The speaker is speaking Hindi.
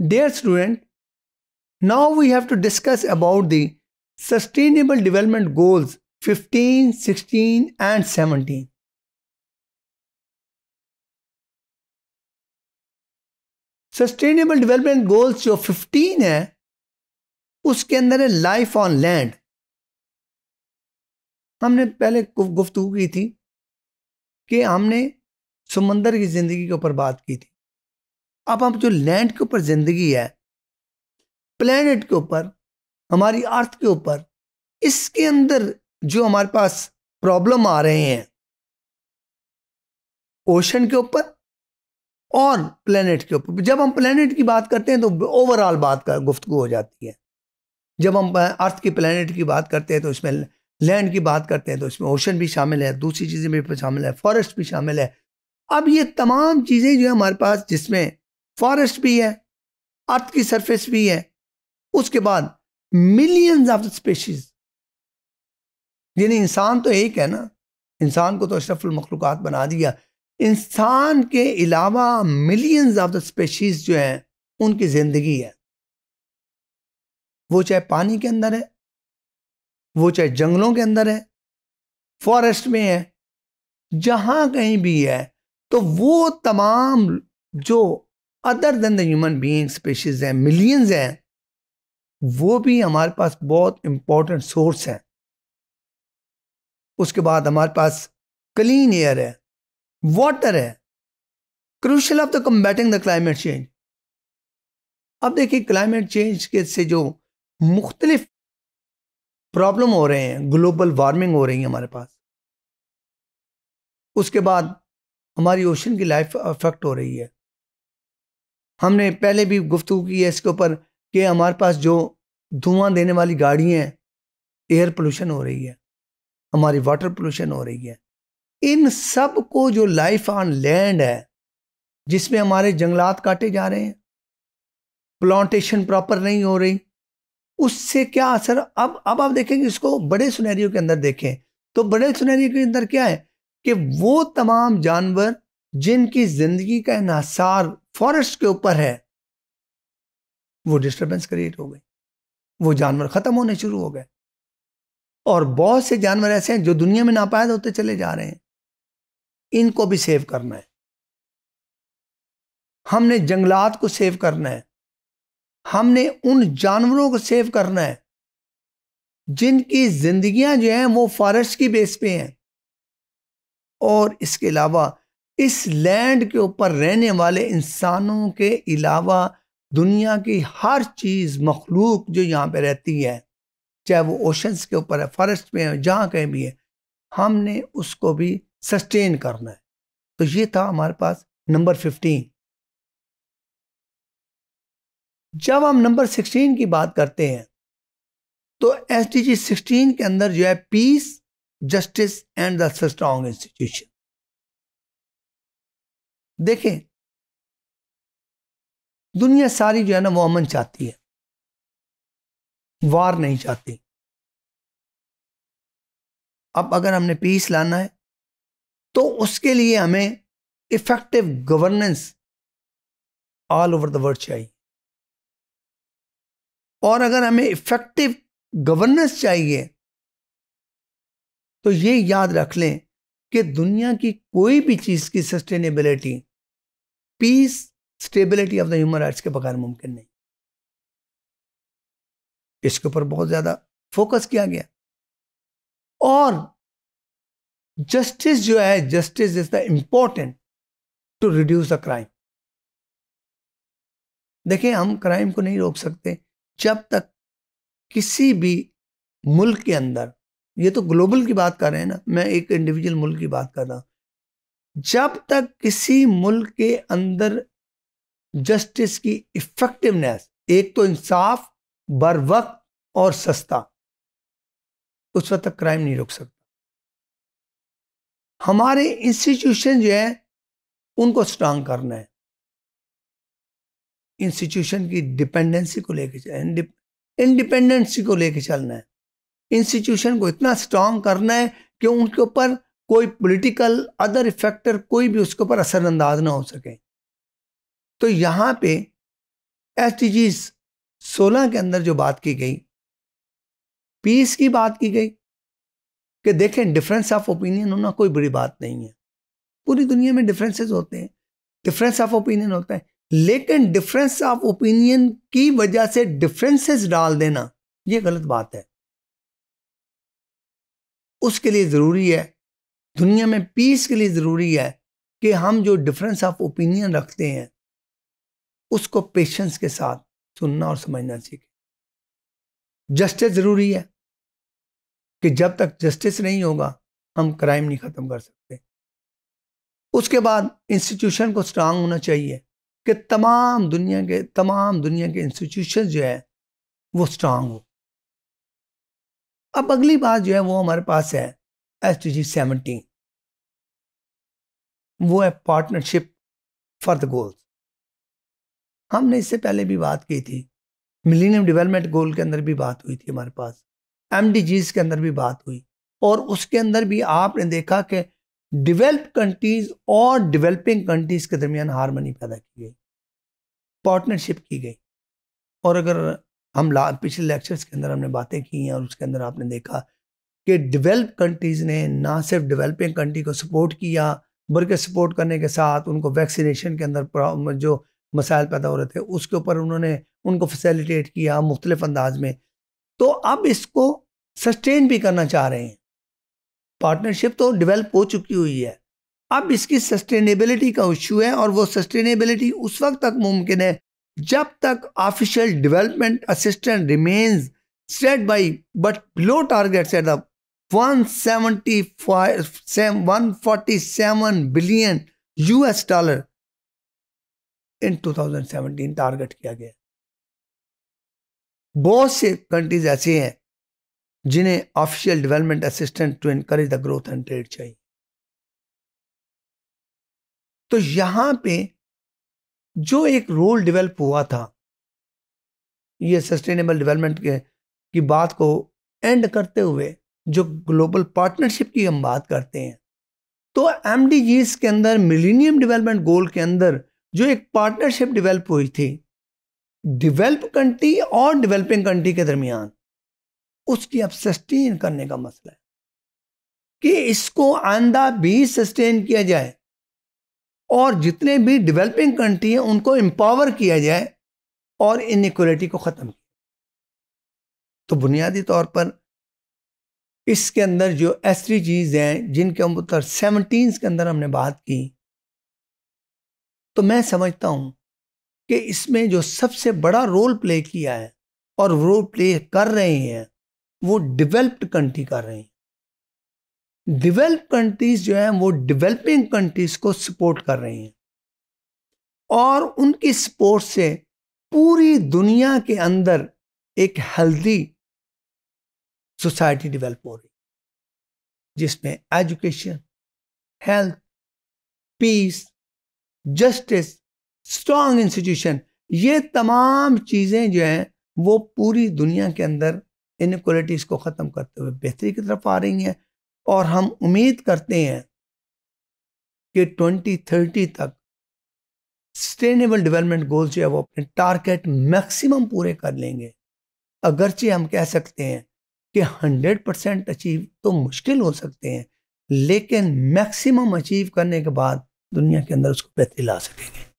Dear student, now we have to discuss about the Sustainable Development Goals 15, 16 and 17. Sustainable development goals जो 15 है उसके अंदर है लाइफ ऑन लैंड हमने पहले गुफ्तु की थी कि हमने समंदर की ज़िंदगी के ऊपर बात की थी अब हम जो लैंड के ऊपर ज़िंदगी है प्लेनेट के ऊपर, हमारी अर्थ के ऊपर, इसके अंदर जो हमारे पास प्रॉब्लम आ रहे हैं ओशन के ऊपर और प्लेनेट के ऊपर। जब हम प्लेनेट की बात करते हैं तो ओवरऑल बात का गुफ्तु हो जाती है। जब हम अर्थ की प्लेनेट की बात करते हैं तो इसमें लैंड की बात करते हैं तो इसमें ओशन भी शामिल है, दूसरी चीज़ें भी शामिल है फॉरेस्ट भी शामिल है। अब ये तमाम चीज़ें जो है हमारे पास जिसमें फॉरेस्ट भी है, अर्थ की सरफेस भी है। उसके बाद मिलियंस ऑफ़ स्पेशीज यानी इंसान तो एक है ना। इंसान को तो अशरफुल मखलूक़ात बना दिया। इंसान के अलावा मिलियंस ऑफ़ द स्पेशीज जो हैं, उनकी ज़िंदगी है। वो चाहे पानी के अंदर है, वो चाहे जंगलों के अंदर है, फॉरेस्ट में है, जहाँ कहीं भी है तो वो तमाम जो other than the human being species हैं मिलियंस हैं, वो भी हमारे पास बहुत इम्पोर्टेंट सोर्स हैं। उसके बाद हमारे पास क्लीन एयर है वाटर है crucial of the combating the climate change अब देखिए क्लाइमेट चेंज के से जो मुख्तलिफ़ प्रॉब्लम हो रहे हैं ग्लोबल वार्मिंग हो रही है हमारे पास। उसके बाद हमारी ओशन की लाइफ अफेक्ट हो रही है। हमने पहले भी गुफ्तु की है इसके ऊपर कि हमारे पास जो धुआँ देने वाली गाड़ियाँ हैं एयर पोल्यूशन हो रही है, हमारी वाटर पोल्यूशन हो रही है। इन सबको जो लाइफ ऑन लैंड है, जिसमें हमारे जंगलात काटे जा रहे हैं प्लांटेशन प्रॉपर नहीं हो रही, उससे क्या असर? अब अब आप देखेंगे इसको बड़े सुनहरियों के अंदर देखें तो बड़े सुनहरियों के अंदर क्या है कि वो तमाम जानवर जिनकी ज़िंदगी का इसार फॉरेस्ट के ऊपर है, वो डिस्टरबेंस क्रिएट हो गई। वो जानवर खत्म होने शुरू हो गए। और बहुत से जानवर ऐसे हैं जो दुनिया में नापायद होते चले जा रहे हैं। इनको भी सेव करना है। हमने जंगलात को सेव करना है। हमने उन जानवरों को सेव करना है, जिनकी जिंदगियाँ जो हैं वो फॉरेस्ट की बेस पे हैं। और इसके अलावा इस लैंड के ऊपर रहने वाले इंसानों के अलावा दुनिया की हर चीज़ मखलूक जो यहाँ पे रहती है, चाहे वो ओशंस के ऊपर है फॉरेस्ट में है, जहाँ कहीं भी है, हमने उसको भी सस्टेन करना है। तो ये था हमारे पास नंबर फिफ्टीन जब हम नंबर सिक्सटीन की बात करते हैं तो एस डी जी सिक्सटीन के अंदर जो है peace justice and the strong institution देखें, दुनिया सारी जो है ना, वो अमन चाहती है। वार नहीं चाहती। अब अगर हमने पीस लाना है तो उसके लिए हमें effective governance all over the world चाहिए। और अगर हमें इफ़ेक्टिव गवर्नेंस चाहिए तो ये याद रख लें कि दुनिया की कोई भी चीज़ की sustainability peace stability of the human rights के बगैर मुमकिन नहीं। इसके ऊपर बहुत ज़्यादा फोकस किया गया। और जस्टिस जो है justice is the important to reduce the crime देखें हम क्राइम को नहीं रोक सकते। जब तक किसी भी मुल्क के अंदर, ये तो ग्लोबल की बात कर रहे हैं ना, मैं एक इंडिविजुअल मुल्क की बात कर रहा हूँ। जब तक किसी मुल्क के अंदर जस्टिस की इफेक्टिवनेस एक तो इंसाफ, बर वक्त और सस्ता, उस वक्त तक क्राइम नहीं रोक सकता। हमारे इंस्टीट्यूशन जो है, उनको स्ट्रांग करना है। इंस्टीट्यूशन की डिपेंडेंसी को लेके इंडिपेंडेंसी को लेके चलना है। इंस्टीट्यूशन को इतना स्ट्रांग करना है कि उनके ऊपर कोई पॉलिटिकल अदर इफेक्टर कोई भी उसके ऊपर असरअंदाज ना हो सके। तो यहाँ पे एस टी जी सोलह के अंदर जो बात की गई पीस की बात की गई कि देखें डिफरेंस ऑफ़ ओपिनियन होना कोई बड़ी बात नहीं है। पूरी दुनिया में डिफरेंसेस होते हैं डिफरेंस ऑफ़ ओपिनियन होता है, लेकिन डिफरेंस ऑफ़ ओपिनियन की वजह से डिफरेंसेस डाल देना यह गलत बात है। उसके लिए ज़रूरी है दुनिया में पीस के लिए ज़रूरी है कि हम जो डिफरेंस ऑफ़ ओपिनियन रखते हैं, उसको पेशेंस के साथ सुनना और समझना सीखें। जस्टिस ज़रूरी है कि जब तक जस्टिस नहीं होगा, हम क्राइम नहीं ख़त्म कर सकते। उसके बाद इंस्टीट्यूशन को स्ट्रांग होना चाहिए कि तमाम दुनिया के, तमाम दुनिया के इंस्टीट्यूशन जो है, वो स्ट्रांग हो। अब अगली बात जो है वो हमारे पास है एस टी जी सेवनटीन वो है पार्टनरशिप फॉर द गोल्स हमने इससे पहले भी बात की थी। मिलीनियम डेवलपमेंट गोल के अंदर भी बात हुई थी हमारे पास। एम के अंदर भी बात हुई। और उसके अंदर भी आपने देखा कि डेवलप कंट्रीज़ और डेवलपिंग कंट्रीज़ के दरमियान हारमोनी पैदा की गई। पार्टनरशिप की गई। और अगर हम पिछले लेक्चर्स के अंदर हमने बातें की हैं और उसके अंदर आपने देखा कि डेवलप कंट्रीज़ ने ना सिर्फ़ डेवलपिंग कंट्री को सपोर्ट किया, बल्कि सपोर्ट करने के साथ उनको वैक्सीनेशन के अंदर जो मसाइल पैदा हो रहे थे, उसके ऊपर उन्होंने उनको फैसिलिटेट किया मुख्तलिफ़ अंदाज में। तो अब इसको सस्टेन भी करना चाह रहे हैं। पार्टनरशिप तो डेवलप हो चुकी हुई है। अब इसकी सस्टेनेबिलिटी का इशू है और वो सस्टेनेबिलिटी उस वक्त तक मुमकिन है जब तक official development assistant remains set by but below targets at the 175 147 billion US dollar in 2017 target किया गया। बहुत से कंट्रीज़ ऐसे हैं जिन्हें official development assistant to encourage the growth and trade चाहिए। तो यहाँ पे जो एक रोल डेवलप हुआ था, ये सस्टेनेबल डेवलपमेंट के, की बात को एंड करते हुए जो ग्लोबल पार्टनरशिप की हम बात करते हैं तो एम के अंदर मिलीनियम डेवलपमेंट गोल के अंदर जो एक पार्टनरशिप डेवलप हुई थी डेवलप कंट्री और डेवलपिंग कंट्री के दरमियान, उसकी अब सस्टेन करने का मसला है। कि इसको आंदा भी सस्टेन किया जाए और जितने भी डेवलपिंग कंट्री हैं, उनको एम्पावर किया जाए और इनक्वलिटी को ख़त्म किया तो बुनियादी तौर पर इसके अंदर जो एस चीज़ हैं, जिनके ऊपर सेवनटीन के अंदर हमने बात की। तो मैं समझता हूँ कि इसमें जो सबसे बड़ा रोल प्ले किया है और रोल प्ले कर रहे हैं, वो डेवलप्ड कंट्री कर रहे हैं। डेवलप कंट्रीज़ जो हैं, वो डेवलपिंग कंट्रीज़ को सपोर्ट कर रहे हैं। और उनकी सपोर्ट से पूरी दुनिया के अंदर एक हेल्दी सोसाइटी डेवलप हो रही जिसमें education, health, peace, justice, strong institution, ये तमाम चीज़ें जो हैं, वो पूरी दुनिया के अंदर इनक्वलिटीज़ को ख़त्म करते हुए बेहतरी की तरफ़ आ रही हैं। और हम उम्मीद करते हैं कि 2030 तक सस्टेनेबल डेवलपमेंट गोल्स जो है, वो अपने टारगेट मैक्सिमम पूरे कर लेंगे। अगरचे हम कह सकते हैं कि 100 परसेंट अचीव तो मुश्किल हो सकते हैं, लेकिन मैक्सिमम अचीव करने के बाद दुनिया के अंदर उसको बेहतरी ला सकेंगे।